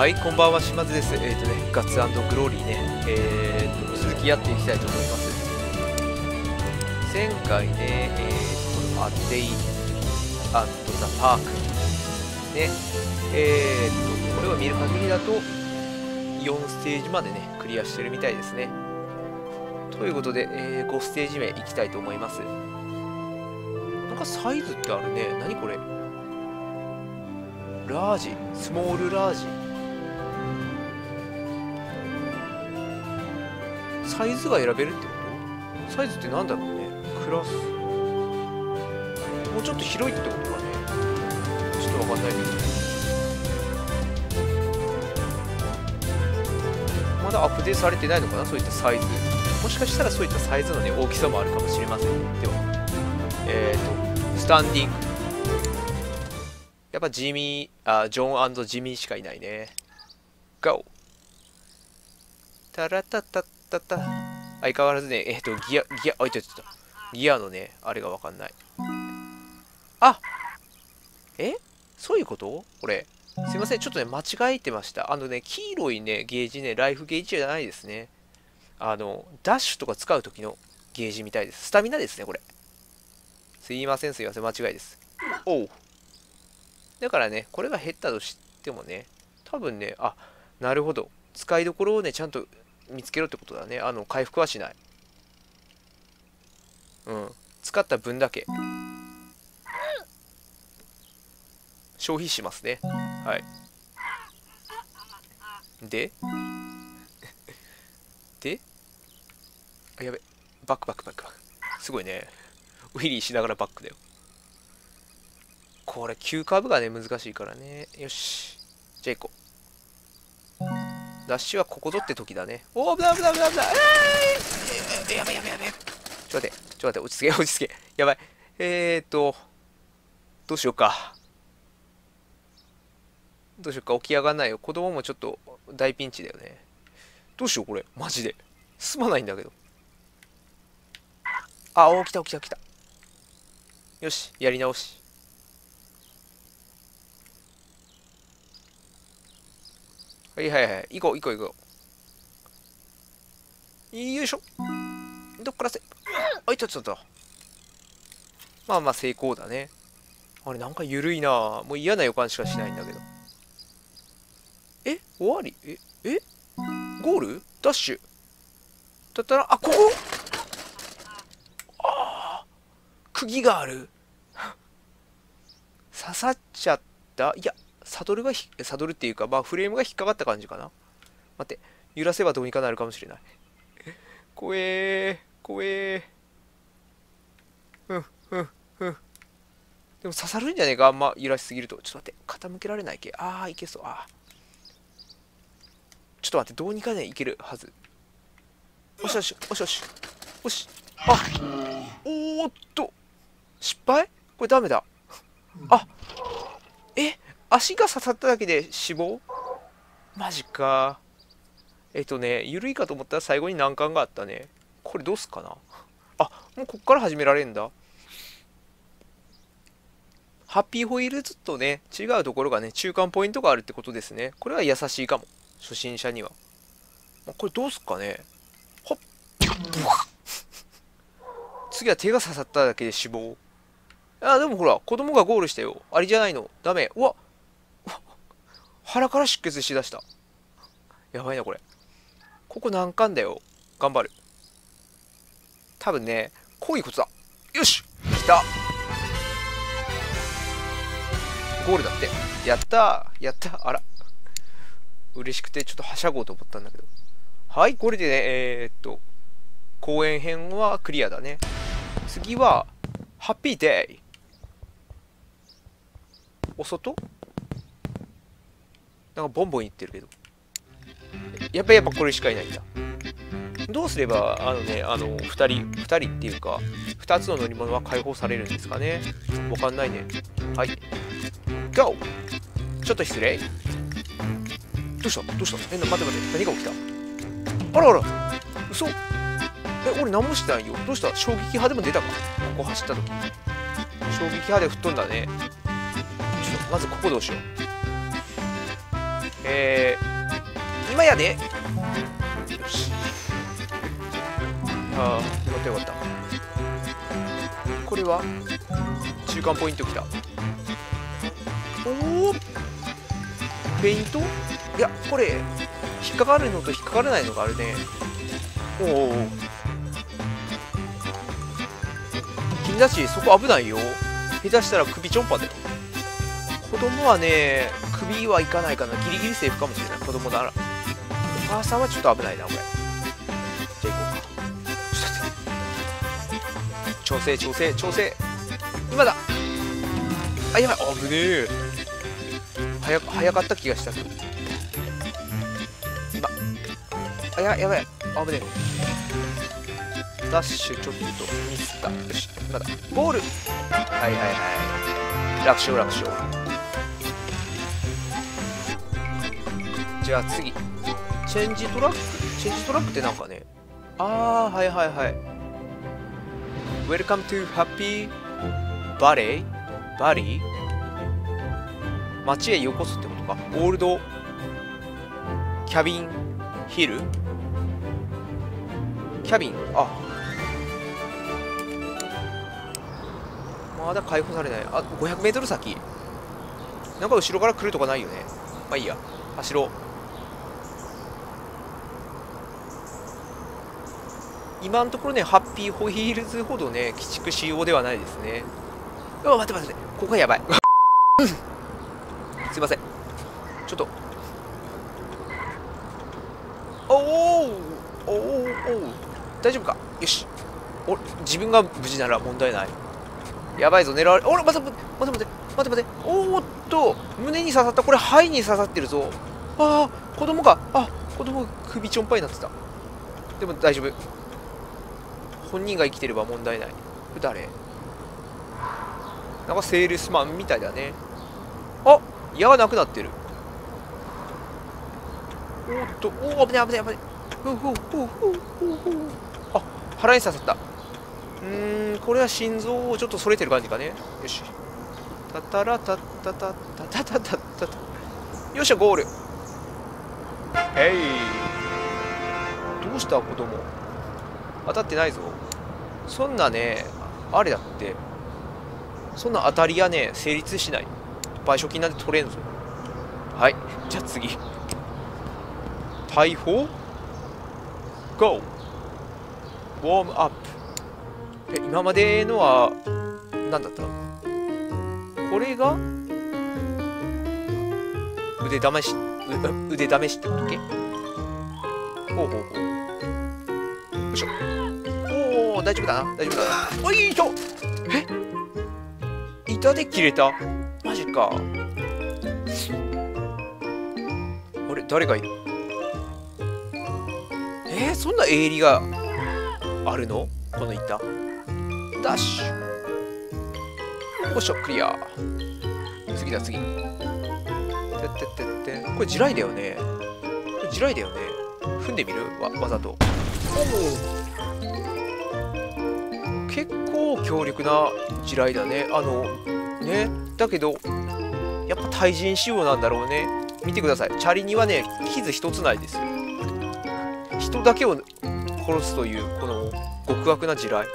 はい、こんばんは、島津です。えっ、ー、とね、ガッツグローリーね、えーと、続きやっていきたいと思います。前回ね、えーと、このアデイアットザパーク。ね、えーと、これを見る限りだと、4ステージまでね、クリアしてるみたいですね。ということで、えー、5ステージ目いきたいと思います。なんかサイズってあるね。何これ？ラージ、スモールラージ？サイズが選べるってこと？サイズってなんだろうね。クラス。もうちょっと広いってことかね。ちょっとわかんないですまだアップデートされてないのかな？そういったサイズ。もしかしたらそういったサイズのね大きさもあるかもしれません。ではえっ、ー、とスタンディング。やっぱジミーあジョンジミーしかいないね。GO タラタタ。ったった相変わらずね、えっ、ー、と、ギア、ギア、あ、いたいたギアのね、あれがわかんない。あえ？そういうこと？これ。すいません、ちょっとね、間違えてました。あのね、黄色いね、ゲージね、ライフゲージじゃないですね。あの、ダッシュとか使う時のゲージみたいです。スタミナですね、これ。すいません、すいません、間違いです。おう。だからね、これが減ったとしてもね、多分ね、あ、なるほど。使いどころをね、ちゃんと見つけろってことだね。あの、回復はしない。うん。使った分だけ。消費しますね。はい。で？で？あ、やべ。バックバックバックバック。すごいね。ウィリーしながらバックだよ。これ、急カーブがね、難しいからね。よし。じゃあ行こう。ダッシュはここぞって時だね。おー、危ない危ない危ない危ない。えー、やばいやばいやばい。ちょっと待って、ちょっと待って、落ち着け、落ち着け。やばい。えーっと、どうしようか。どうしようか、起き上がんないよ。子供もちょっと大ピンチだよね。どうしよう、これ。マジで。すまないんだけど。あ、お、来た起きた来た。よし、やり直し。はいはいはい。行こう行こう行こう。よいしょ。どっからせ。あいちょっとちょっと。まあまあ成功だね。あれなんか緩いなもう嫌な予感しかしないんだけど。え終わり？ええ？ゴール？ダッシュ？だったら、あ、ここ？ああ釘がある。刺さっちゃった。いや、サドルがサドルっていうか、まあ、フレームが引っかかった感じかな。待って、揺らせばどうにかなるかもしれない。怖えー、怖えー。うん、うん、うん。でも刺さるんじゃねえか、あんま揺らしすぎると。ちょっと待って、傾けられないけ。ああ、いけそう。ああ。ちょっと待って、どうにかね、いけるはず。よしよし、よしよし。よし。あおーっと。失敗？これダメだ。あえ足が刺さっただけで死亡？マジか。えっとね、緩いかと思ったら最後に難関があったね。これどうすっかな？あ、もうこっから始められんだ。ハッピーホイールズとね、違うところがね、中間ポイントがあるってことですね。これは優しいかも。初心者には。これどうすっかね？ほっ。次は手が刺さっただけで死亡。あ、でもほら、子供がゴールしたよ。ありじゃないの。ダメ。うわっ。腹から出血しだした。やばいな、これ。ここ難関だよ。頑張る。多分ね、こういうことだ。よし来たゴールだって。やったやったあら。嬉しくてちょっとはしゃごうと思ったんだけど。はい、これでね、えー、っと、公演編はクリアだね。次は、ハッピーデイ。お外？なんかボンボン言ってるけど。やっぱりやっぱこれしかいないんだ。どうすれば、あのね、あの、2人、2人っていうか、2つの乗り物は解放されるんですかね。わかんないね。はい。GO! ちょっと失礼。どうした？どうした？え、待って待って。何が起きた？あらあら嘘え、俺何もしてないよ。どうした？衝撃波でも出たか？ここ走った時。衝撃波で吹っ飛んだね。ちょっと、まずここどうしよう。えー、今やで。よし。ああよかったよかった。これは？中間ポイントきた。おおフェイント？いやこれ引っかかるのと引っかからないのがあるね。おお君たちそこ危ないよ。下手したら首ちょんぱだよ子供はね首はいかないかな。ギリギリセーフかもしれない。子供なら。お母さんはちょっと危ないなこれ。じゃあ行こうか。ちょっと待って。調整調整調整。今だ。あやばい。危ねえ。早早かった気がした。今。あややばい。危ねえ。ダッシュちょっとミスった。よし今だ。ゴール。はいはいはい。楽勝楽勝。じゃあ次。 Change Track？Change Trackってなんかね。ああはいはいはい。Welcome to Happy Valley? バレー街へようこそってことか。オールドキャビンヒルキャビンあ。まだ解放されない。あ 500m 先。なんか後ろから来るとかないよね。まあいいや。走ろう。今のところねハッピーホイールズほどね鬼畜仕様ではないですね。うわ待って待ってここがやばい。すいません。ちょっと。おおおおお大丈夫か？よし。お自分が無事なら問題ない。やばいぞ狙われおら待って待って待って待って待って。おーっと胸に刺さった。これ肺に刺さってるぞ。ああ子供か。あ子供が首ちょんぱいになってた。でも大丈夫。本人が生きてれば問題ない。誰？なんかセールスマンみたいだね。あ矢がなくなってる。おっとおお危ない危ない危ない。ふうふうふうふうふうあ腹に刺さった。うーんこれは心臓をちょっとそれてる感じかね。よし。タタラタタタタタタタタタ。よっしゃゴール。へいどうした子供？当たってないぞ。そんなねあれだってそんな当たりやね成立しない。賠償金なんて取れんぞ。はいじゃあ次。逮捕？GO. ウォームアップえ今までのは何だった？これが？腕試し腕試しってことけ？ほうほうほう。よいしょ。おお大丈夫だな？大丈夫だな？おいしょえ？板で切れた？マジか。あれ誰がいる？えー、そんな営利があるの？この板。ダッシュ。よっしょクリア。次だ次。てってってって。これ地雷だよね。地雷だよね。踏んでみる？わわざと結構強力な地雷だね。あのね。だけどやっぱ対人仕様なんだろうね。見てください。チャリにはね傷一つないですよ。人だけを殺すというこの極悪な地雷。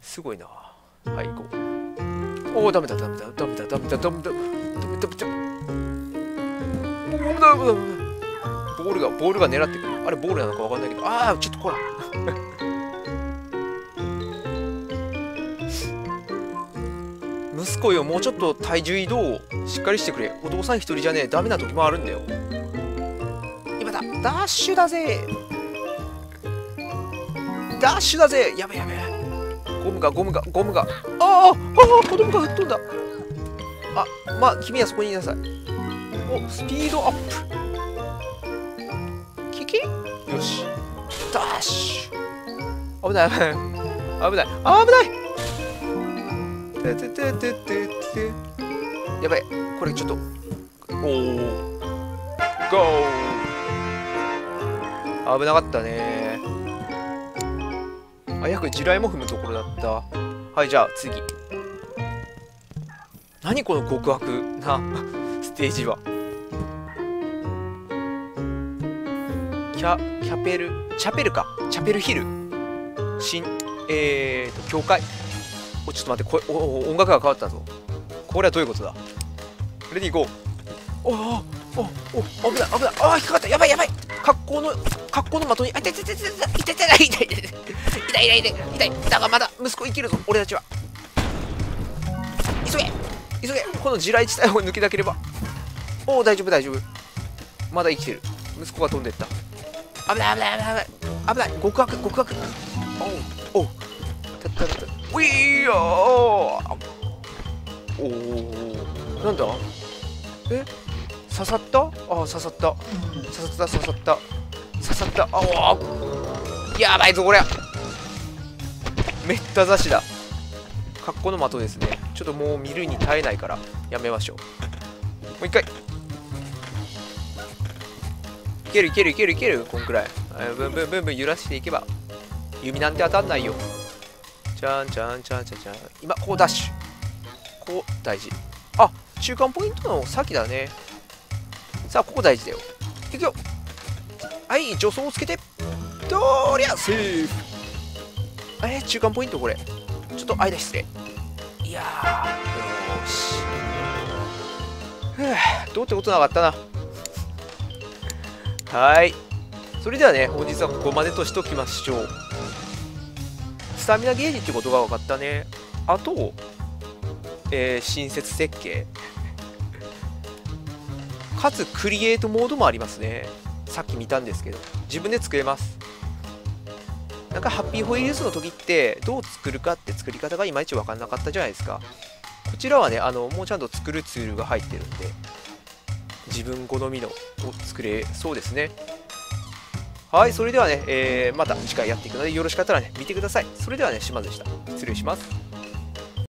すごいな。はい行こう。おおダメだダメだダメだダメだダメだダメだダメだダメだダメだ。ボールがボールが狙ってくる。あれボールなのかわかんないけど。ああちょっとこら。息子よもうちょっと体重移動をしっかりしてくれ。お父さん一人じゃねえ。ダメな時もあるんだよ。今だ。ダッシュだぜ。ダッシュだぜ。やべやべ。ゴムがゴムがゴムが。ああああ子供が吹っ飛んだ。あまあ君はそこにいなさい。おスピードアップ。ッし危ない危ない危ない。危ないてててててやばいこれちょっと。おおゴー。危なかったね。あ約地雷も踏むところだった。はいじゃあ次。何この極悪なステージは。キャキャペル。チャペルか。チャペルヒル。新えーと教会。おちょっと待ってこれお音楽が変わったぞ。これはどういうことだ？レディーゴーおおおお危ない危ない。ああ引っかかった。やばいやばい。格好の格好の的に。あい痛い痛い痛い痛い痛い痛い痛い痛い痛い痛い痛い痛いだがまだ息子生きるぞ俺たちは。急げ急げ。この地雷地帯を抜けなければ。おお大丈夫大丈夫。まだ生きてる。息子が飛んでった。危ない危ない危ない危ない極悪極悪おうおうたったたウィーよおおなんだえ刺さったあ刺さった刺さった刺さった刺さったあおやばいぞこりゃめった刺しだ格好の的ですねちょっともう見るに耐えないからやめましょうもう一回けるいけるいけるいける。こんくらい。ブンブンブンブン揺らしていけば。弓なんて当たんないよ。じゃんじゃんじゃんじゃんじゃん。今こうダッシュ。こう大事。あ中間ポイントの先だね。さあここ大事だよ。いくよ。はい助走をつけて。どりゃセーフえー、中間ポイントこれ。ちょっと間失礼。いやーよし。ふぅどうってことなかったな。はい。それではね本日はここまでとしておきましょう。スタミナゲージってことが分かったね。あとえー、新設設計。かつクリエイトモードもありますね。さっき見たんですけど。自分で作れます。なんかハッピーホイールズの時ってどう作るかって作り方がいまいち分かんなかったじゃないですか。こちらはねあのもうちゃんと作るツールが入ってるんで自分好みのを作れそうですね。はいそれではね、えー、また次回やっていくのでよろしかったらね見てください。それではね島津でした。失礼します。